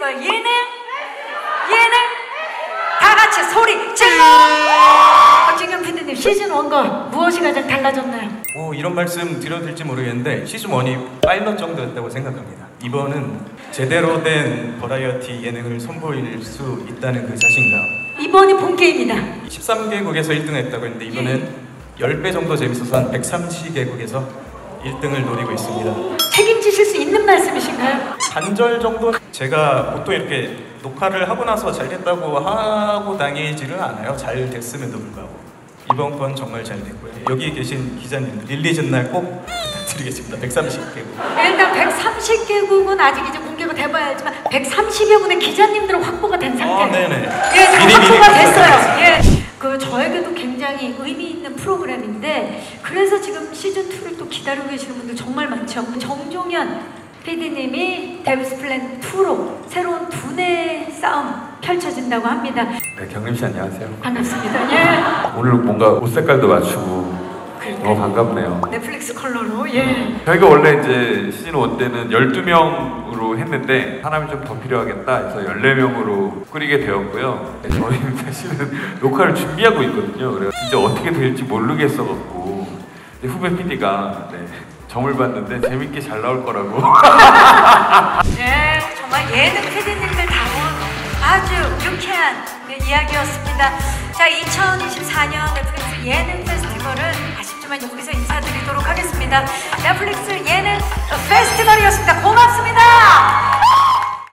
거예요. 예능, 예능, 다 같이 소리 질러. 어, 박진경 PD님 시즌 1과 무엇이 가장 달라졌나요? 오 이런 말씀 드려도 될지 모르겠는데 시즌 1이 파일럿 정도였다고 생각합니다. 이번은 제대로 된 버라이어티 예능을 선보일 수 있다는 그 자신감. 이번이 본 게임이다 13개국에서 1등 했다고 했는데 이번엔 예. 10배 정도 재밌어서 한 130개국에서 1등을 노리고 있습니다. 책임지실 수 있는 말씀. 반절 정도 제가 보통 이렇게 녹화를 하고 나서 잘 됐다고 하고 다니지는 않아요. 잘 됐음에도 불구하고 이번 건 정말 잘 됐고요. 여기 계신 기자님들 release 날 꼭 부탁드리겠습니다. 130개국. 일단 130개국은 아직 이제 공개가 돼봐야 알지만 130여 분의 기자님들은 확보가 된 상태. 아, 네네. 예, 미리, 미리 확보가 됐어요. 부탁드리겠습니다. 예. 그 저에게도 굉장히 의미 있는 프로그램인데 그래서 지금 시즌 2를 또 기다리고 계시는 분들 정말 많죠. 정종연 PD님이 데블스 플랜 2로 새로운 두뇌 싸움 펼쳐진다고 합니다. 네, 경림 씨 안녕하세요. 반갑습니다. 예. 오늘 뭔가 옷 색깔도 맞추고. 너무 반갑네요. 넷플릭스 컬러로 예. 저희가 원래 이제 시즌 1 때는 12명으로 했는데 사람이 좀 더 필요하겠다 해서 14명으로 꾸리게 되었고요. 네, 저희는 사실은 녹화를 준비하고 있거든요. 그래서 진짜 어떻게 될지 모르겠어갖고 후배 PD가 네, 점을 봤는데 재밌게 잘 나올 거라고 네, 정말 예능 PD님들 다운 아주 유쾌한 그 이야기였습니다. 자, 2024년 넷플릭스 예능 페스티벌은 아쉽지만 여기서 인사드리도록 하겠습니다. 넷플릭스 예능